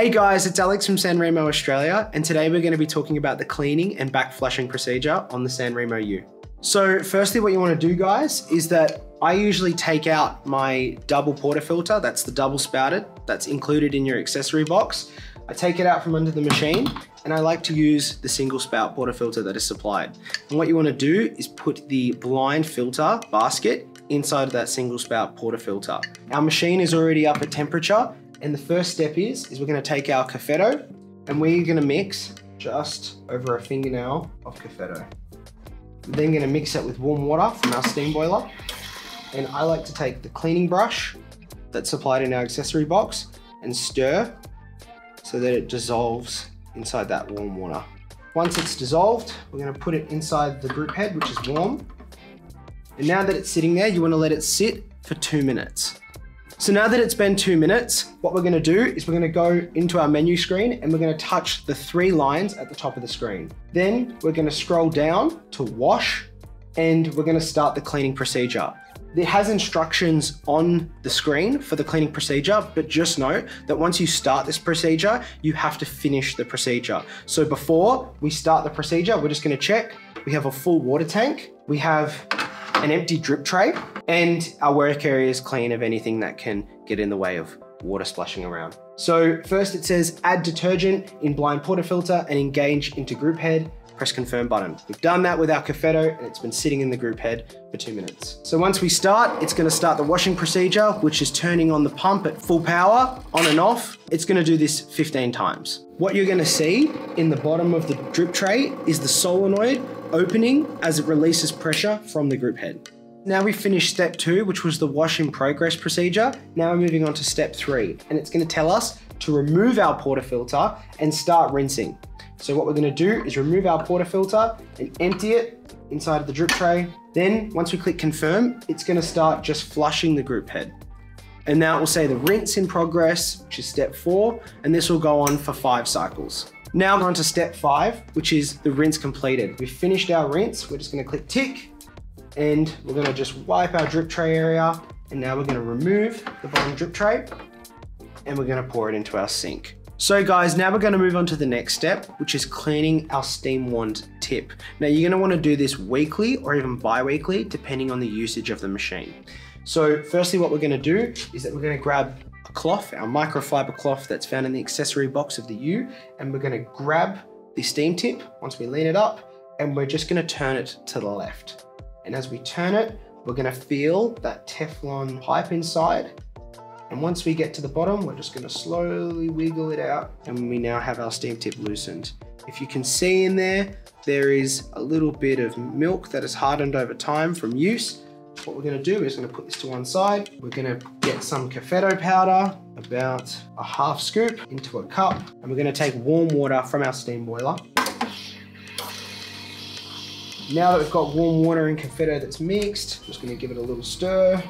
Hey guys, it's Alex from Sanremo Australia, and today we're going to be talking about the cleaning and back flushing procedure on the Sanremo YOU. So firstly, what you want to do guys is that I usually take out my double portafilter, that's the double spouted, that's included in your accessory box. I take it out from under the machine and I like to use the single spout portafilter that is supplied. And what you want to do is put the blind filter basket inside of that single spout portafilter. Our machine is already up at temperature and the first step is, is we're gonna take our Cafetto and we're gonna mix just over a fingernail of Cafetto. We're then gonna mix it with warm water from our steam boiler. And I like to take the cleaning brush that's supplied in our accessory box and stir so that it dissolves inside that warm water. Once it's dissolved, we're gonna put it inside the group head, which is warm. And now that it's sitting there, you wanna let it sit for two minutes. So now that it's been two minutes, what we're gonna do is we're gonna go into our menu screen and we're gonna touch the three lines at the top of the screen. Then we're gonna scroll down to wash and we're gonna start the cleaning procedure. It has instructions on the screen for the cleaning procedure, but just note that once you start this procedure, you have to finish the procedure. So before we start the procedure, we're just gonna check. We have a full water tank. We have an empty drip tray, and our work area is clean of anything that can get in the way of water splashing around. So first it says add detergent in blind portafilter and engage into group head press confirm button. We've done that with our Cafetto and it's been sitting in the group head for two minutes. So once we start, it's gonna start the washing procedure, which is turning on the pump at full power, on and off. It's gonna do this 15 times. What you're gonna see in the bottom of the drip tray is the solenoid opening as it releases pressure from the group head. Now we've finished step two, which was the wash in progress procedure. Now we're moving on to step three, and it's gonna tell us to remove our portafilter and start rinsing. So what we're gonna do is remove our portafilter and empty it inside of the drip tray. Then once we click confirm, it's gonna start just flushing the group head. And now it will say the rinse in progress, which is step four, and this will go on for five cycles. Now we're on to step five, which is the rinse completed. We've finished our rinse. We're just gonna click tick, and we're gonna just wipe our drip tray area, and now we're gonna remove the bottom drip tray, and we're gonna pour it into our sink. So guys, now we're gonna move on to the next step, which is cleaning our steam wand tip. Now you're gonna to wanna to do this weekly or even bi-weekly, depending on the usage of the machine. So firstly, what we're gonna do is that we're gonna grab a cloth, our microfiber cloth that's found in the accessory box of the YOU, and we're gonna grab the steam tip once we lean it up, and we're just gonna turn it to the left. And as we turn it, we're gonna feel that Teflon pipe inside and once we get to the bottom, we're just gonna slowly wiggle it out and we now have our steam tip loosened. If you can see in there, there is a little bit of milk that has hardened over time from use. What we're gonna do is gonna put this to one side. We're gonna get some Cafetto powder, about a half scoop into a cup, and we're gonna take warm water from our steam boiler. Now that we've got warm water and Cafetto that's mixed, just gonna give it a little stir,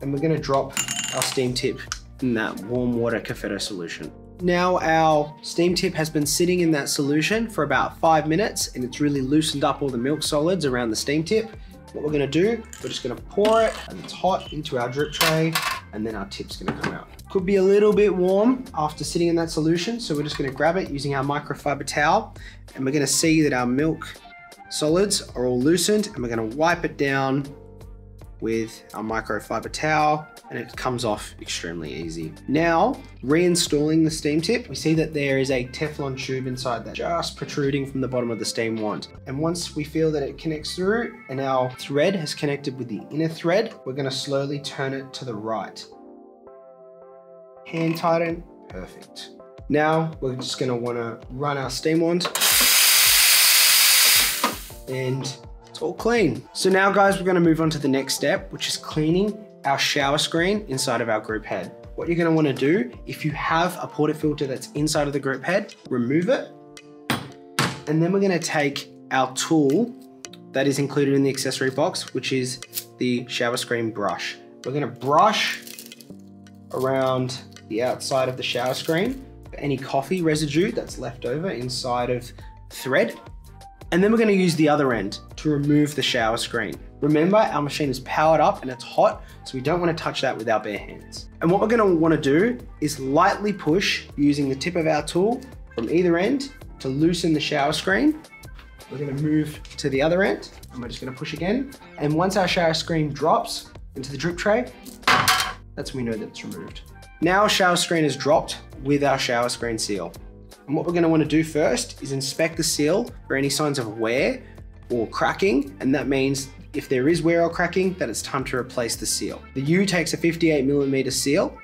and we're gonna drop our steam tip in that warm water Cafetto solution. Now our steam tip has been sitting in that solution for about five minutes and it's really loosened up all the milk solids around the steam tip. What we're gonna do, we're just gonna pour it and it's hot into our drip tray and then our tip's gonna come out. Could be a little bit warm after sitting in that solution, so we're just gonna grab it using our microfiber towel and we're gonna see that our milk solids are all loosened and we're gonna wipe it down with our microfiber towel and it comes off extremely easy. Now, reinstalling the steam tip, we see that there is a Teflon tube inside that just protruding from the bottom of the steam wand. And once we feel that it connects through and our thread has connected with the inner thread, we're gonna slowly turn it to the right. Hand tighten, perfect. Now, we're just gonna wanna run our steam wand and all clean. So now guys, we're gonna move on to the next step, which is cleaning our shower screen inside of our group head. What you're gonna wanna do, if you have a portafilter that's inside of the group head, remove it. And then we're gonna take our tool that is included in the accessory box, which is the shower screen brush. We're gonna brush around the outside of the shower screen for any coffee residue that's left over inside of thread. And then we're gonna use the other end to remove the shower screen. Remember, our machine is powered up and it's hot, so we don't wanna touch that with our bare hands. And what we're gonna wanna do is lightly push using the tip of our tool from either end to loosen the shower screen. We're gonna move to the other end and we're just gonna push again. And once our shower screen drops into the drip tray, that's when we know that it's removed. Now our shower screen is dropped with our shower screen seal. And what we're gonna to want to do first is inspect the seal for any signs of wear or cracking. And that means if there is wear or cracking, that it's time to replace the seal. The YOU takes a 58 millimeter seal.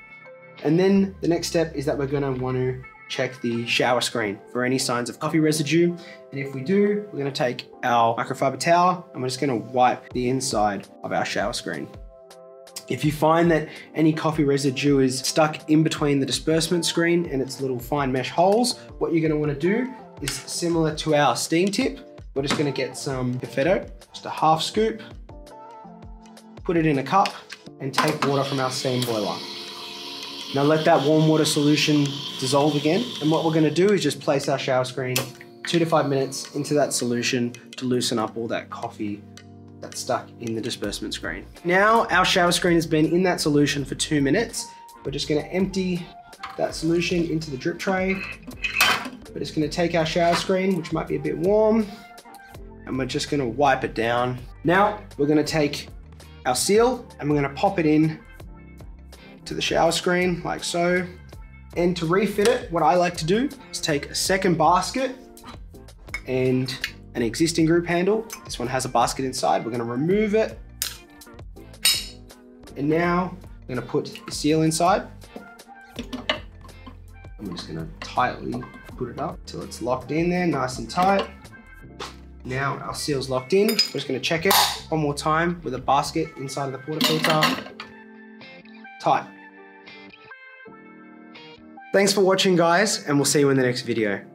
And then the next step is that we're gonna want to check the shower screen for any signs of coffee residue. And if we do, we're gonna take our microfiber towel and we're just gonna wipe the inside of our shower screen. If you find that any coffee residue is stuck in between the disbursement screen and its little fine mesh holes, what you're gonna wanna do is similar to our steam tip. We're just gonna get some Cafetto, just a half scoop, put it in a cup and take water from our steam boiler. Now let that warm water solution dissolve again. And what we're gonna do is just place our shower screen two to five minutes into that solution to loosen up all that coffee that's stuck in the disbursement screen. Now our shower screen has been in that solution for two minutes. We're just gonna empty that solution into the drip tray. We're just gonna take our shower screen, which might be a bit warm, and we're just gonna wipe it down. Now we're gonna take our seal and we're gonna pop it in to the shower screen like so. And to refit it, what I like to do is take a second basket and an existing group handle. This one has a basket inside. We're gonna remove it. And now I'm gonna put the seal inside. I'm just gonna tightly put it up till it's locked in there, nice and tight. Now our seal's locked in. We're just gonna check it one more time with a basket inside of the portafilter. Tight. Thanks for watching guys, and we'll see you in the next video.